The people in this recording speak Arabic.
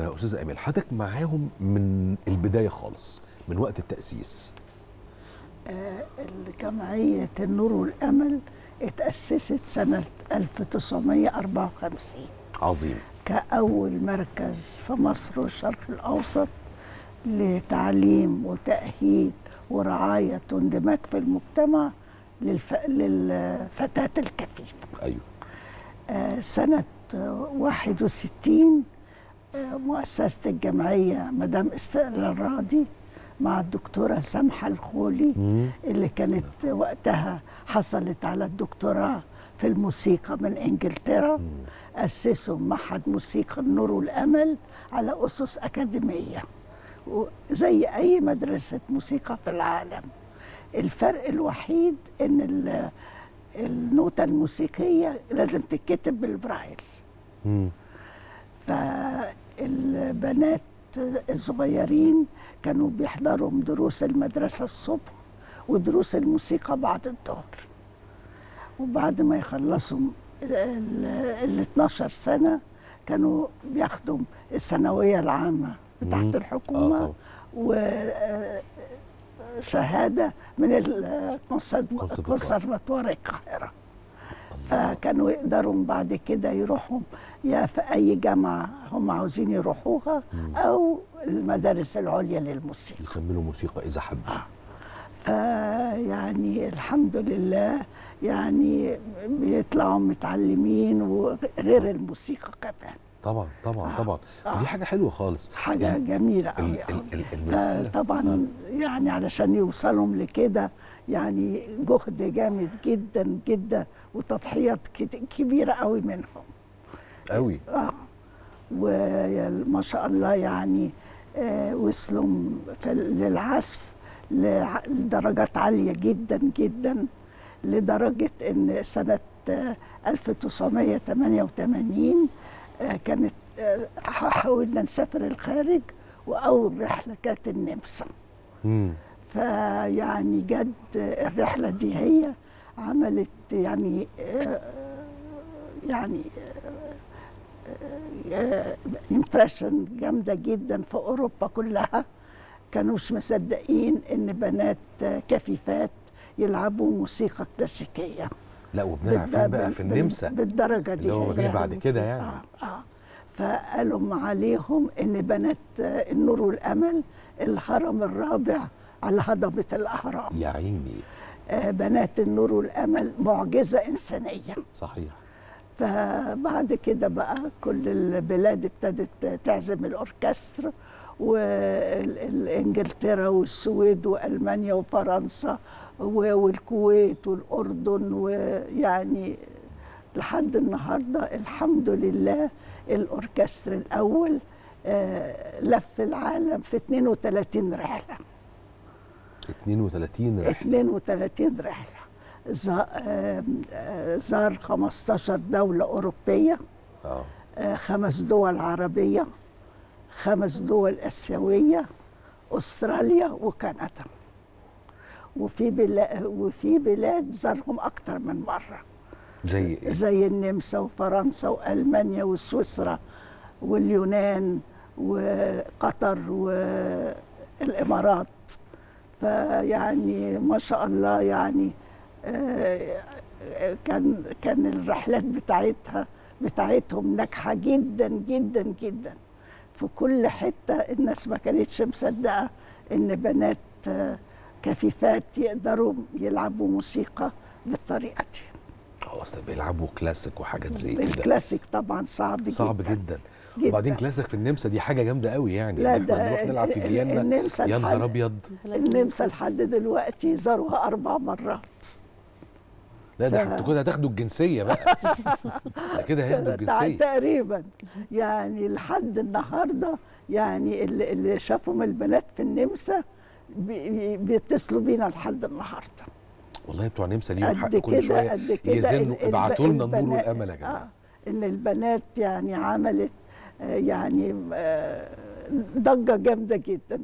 أستاذ امل حضرتك معاهم من البداية خالص من وقت التأسيس. آه، الجمعية النور والأمل اتأسست سنة 1954 عظيم. كأول مركز في مصر والشرق الأوسط لتعليم وتأهيل ورعاية واندماج في المجتمع للف... للفتاة الكفيفة. أيوه. آه، سنة آه، 61 آه، مؤسسة الجمعية مدام استقلال الراضي مع الدكتورة سامحة الخولي. اللي كانت وقتها حصلت على الدكتوراه في الموسيقى من إنجلترا. أسسوا معهد موسيقى النور والأمل على أسس أكاديمية زي أي مدرسة موسيقى في العالم. الفرق الوحيد إن ال- النوتة الموسيقية لازم تتكتب بالبرايل مم. فالبنات الصغيرين كانوا بيحضروا دروس المدرسة الصبح ودروس الموسيقى بعد الظهر وبعد ما يخلصوا ال ال 12 سنة كانوا بياخدوا الثانوية العامة آه الحكومة طبعا. وشهادة من كونسرفاتوار. الكونسرفاتوار القاهرة فكانوا يقدروا بعد كده يروحوا يا في أي جامعة هم عاوزين يروحوها أو المدارس العليا للموسيقى. يكملوا موسيقى إذا حبوا. فيعني الحمد لله يعني بيطلعوا متعلمين وغير الموسيقى كمان. طبعا طبعا آه. طبعا. آه. ودي حاجة حلوة خالص. حاجة يعني جميلة قوي قوي المسألة فطبعا يعني علشان يوصلوا لكده يعني جهد جامد جدا جدا وتضحيات كت- كبيرة قوي منهم. قوي آه. وما شاء الله يعني آه وصلوا للعزف لع- لدرجات عالية جدا جدا لدرجة إن سنة آه 1988 آه كانت آه حاولنا نسافر الخارج وأول رحلة كانت النمسا. فيعني جد الرحلة دي هي عملت يعني آه، يعني امبريشن جامدة جدا في أوروبا كلها. كانوش مصدقين إن بنات آه، كفيفات يلعبوا موسيقى كلاسيكية. لا وبنلعب فين بقى؟ في النمسا. بالدرجة دي. اللي هو. مفيش بعد كده يعني. آه آه فقالوا عليهم إن بنات آه، النور والأمل الهرم الرابع على هضبة الأهرام. يا عيني. آه، بنات النور والأمل معجزة إنسانية. صحيح. فبعد كده بقى كل البلاد ابتدت تعزم الاوركسترا وانجلترا والسويد وألمانيا وفرنسا والكويت والأردن ويعني لحد النهارده الحمد لله الاوركسترا الأول آه، لف العالم في 32 رحلة. 32 رحلة. 32 رحلة. آم، آه، زار 15 دولة أوروبية آه. آه، خمس دول عربية. خمس دول آسيوية أستراليا وكندا. وفي بلاد وفي بلاد زارهم أكتر من مرة. زي إيه؟ زي النمسا وفرنسا وألمانيا وسويسرا واليونان وقطر والإمارات. فيعني ما شاء الله يعني آه، كان كان الرحلات بتاعتها بتاعتهم ناجحة جدا جدا جدا. في كل حتة الناس ما كانتش مصدقة إن بنات آه، كفيفات يقدروا يلعبوا موسيقى بالطريقة دي. آه أصل بيلعبوا كلاسيك وحاجات زي كده. الكلاسيك طبعا صعب صعب جدا. جدا. جداً. وبعدين كلاسيك في النمسا دي حاجة جامدة قوي يعني. لا إن إحنا ده نروح نلعب في فيينا يا نهار أبيض. النمسا لحد دلوقتي زاروها أربع مرات. لا ده أنتوا كده هتاخدوا الجنسية بقى. ده كده هياخدوا الجنسية. تقريبا. يعني لحد النهارده يعني اللي, من البنات في النمسا بي- بي- بيتصلوا بينا لحد النهارده. والله بتوع النمسا ليهم حق كل شوية يزنوا. ابعتوا لنا النور والأمل يا جماعة. آه إن البنات يعني عملت آه، يعني آه، ضجة جامدة جدا.